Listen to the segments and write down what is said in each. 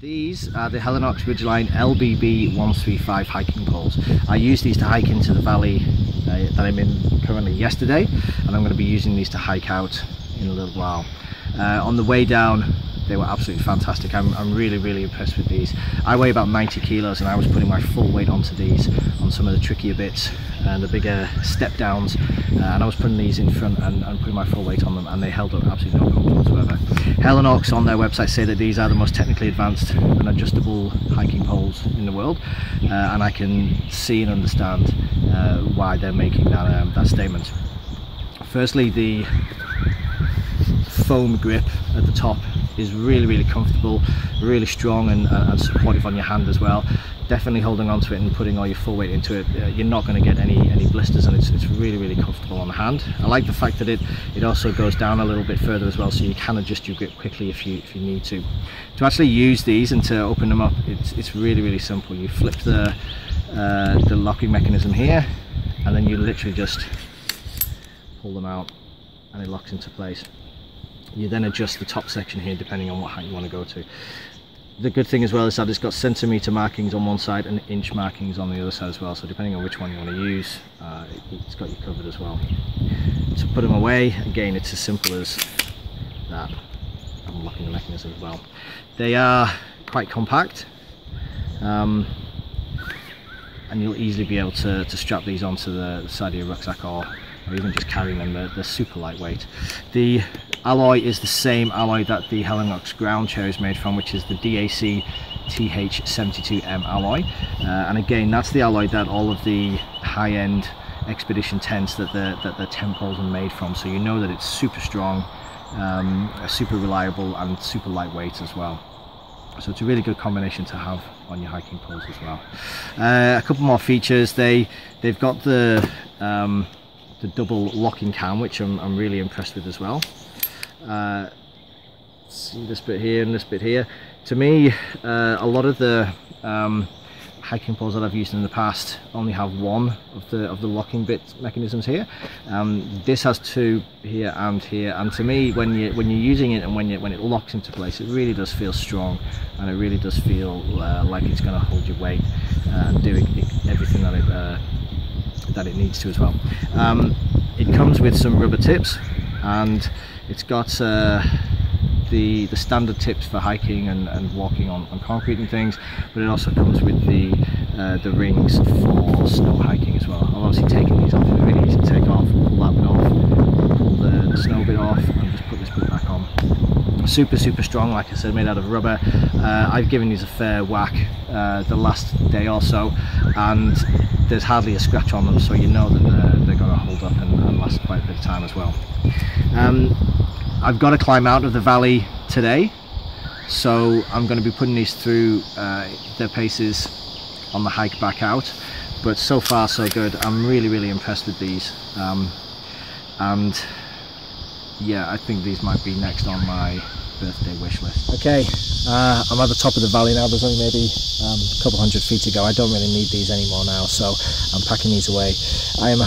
These are the Helinox Ridgeline LBB 135 hiking poles. I used these to hike into the valley uh, that I'm in currently yesterday and I'm going to be using these to hike out in a little while. Uh, on the way down they were absolutely fantastic. I'm, I'm, really, really impressed with these. I weigh about 90 kilos and I was putting my full weight onto these on some of the trickier bits and the bigger step downs uh, and I was putting these in front and, and, putting my full weight on them and they held up absolutely no problem whatsoever. Helinox on their website say that these are the most technically advanced and adjustable hiking poles in the world uh, and I can see and understand uh, why they're making that, um, that statement. Firstly, the foam grip at the top is really really comfortable really strong and, and supportive on your hand as well. Definitely holding on to it and putting all your full weight into it uh, you're not going to get any any blisters and it's, it's really really comfortable on the hand. I like the fact that it it also goes down a little bit further as well so you can adjust your grip quickly if you if you need to. To actually use these and to open them up it's, it's really really simple. You flip the uh, the locking mechanism here and then you literally just pull them out and it locks into place you then adjust the top section here depending on what height you want to go to. The good thing as well is that it's got centimeter markings on one side and inch markings on the other side as well. So depending on which one you want to use uh, it's got you covered as well. To put them away again it's as simple as that. I'm the mechanism as well. They are quite compact um, and you'll easily be able to, to strap these onto the side of your rucksack or, or even just carrying them. They're, they're super lightweight. The alloy is the same alloy that the Helinox ground chair is made from, which is the DAC TH72M alloy. Uh, and again, that's the alloy that all of the high-end expedition tents that the, that the tent poles are made from. So you know that it's super strong, um, super reliable and super lightweight as well. So it's a really good combination to have on your hiking poles as well. Uh, a couple more features. They they've got the um, the double locking cam, which I'm, I'm really impressed with as well uh, see this bit here and this bit here. To me uh, a lot of the um, hiking poles that I've used in the past only have one of the of the locking bit mechanisms here. Um, this has two here and here. And to me when you when you're using it and when you when it locks into place it really does feel strong and it really does feel uh, like it's going to hold your weight uh, and do everything that it uh, that it needs to as well. Um, it comes with some rubber tips and it's got uh, the the standard tips for hiking and, and walking on, on concrete and things but it also comes with the uh, the rings for snow hiking as well I've obviously taken these off, they're really easy to take off, pull that bit off, pull the, the snow bit off and just put this bit back on. Super super strong like I said made out of rubber. Uh, I've given these a fair whack uh, the last day or so and there's hardly a scratch on them so you know that they're, they're going to hold up and, and, last quite a bit of time as well. Um, I've got to climb out of the valley today so I'm going to be putting these through uh, their paces on the hike back out. But so far so good. I'm really really impressed with these. Um, and yeah I think these might be next on my birthday wish list. Okay uh, I'm at the top of the valley now. There's only maybe um, a couple hundred feet to go. I don't really need these anymore now so I'm packing these away. I am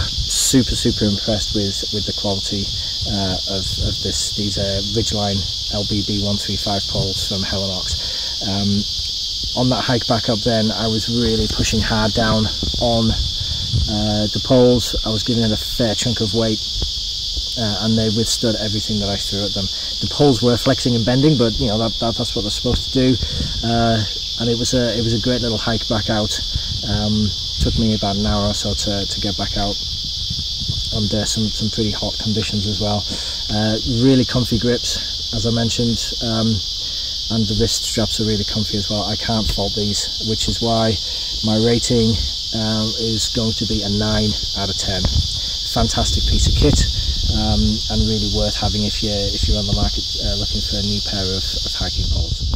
super super impressed with with the quality uh, of, of this these uh, Ridgeline LBB 135 poles from Helinox. Um, on that hike back up then I was really pushing hard down on uh, the poles. I was giving it a fair chunk of weight uh, and they withstood everything that I threw at them. The poles were flexing and bending but you know that, that that's what they're supposed to do uh, and it was a it was a great little hike back out. Um, took me about an hour or so to, to get back out under some, some pretty hot conditions as well. Uh, really comfy grips, as I mentioned, um, and the wrist straps are really comfy as well. I can't fault these, which is why my rating um, is going to be a 9 out of 10. Fantastic piece of kit um, and really worth having if you're, if you're on the market uh, looking for a new pair of, of hiking poles.